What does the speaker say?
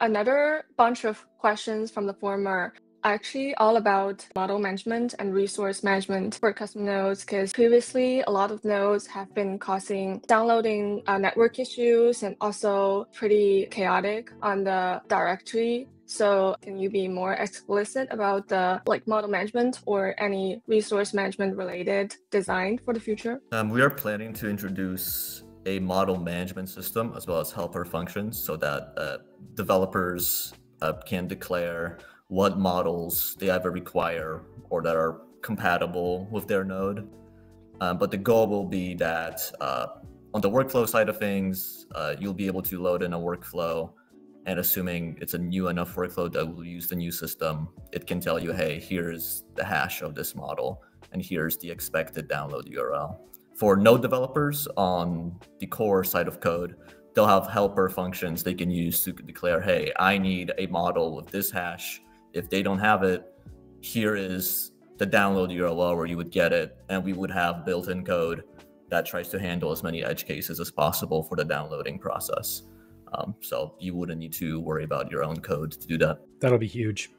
Another bunch of questions from the forum are actually all about model management and resource management for custom nodes because previously a lot of nodes have been causing downloading uh, network issues and also pretty chaotic on the directory so can you be more explicit about the like model management or any resource management related design for the future? Um, we are planning to introduce a model management system as well as helper functions so that uh, developers uh, can declare what models they ever require or that are compatible with their node. Um, but the goal will be that uh, on the workflow side of things, uh, you'll be able to load in a workflow and assuming it's a new enough workload that will use the new system, it can tell you, hey, here's the hash of this model, and here's the expected download URL. For node developers on the core side of code, they'll have helper functions they can use to declare, hey, I need a model with this hash. If they don't have it, here is the download URL where you would get it, and we would have built-in code that tries to handle as many edge cases as possible for the downloading process. Um, so you wouldn't need to worry about your own code to do that. That'll be huge.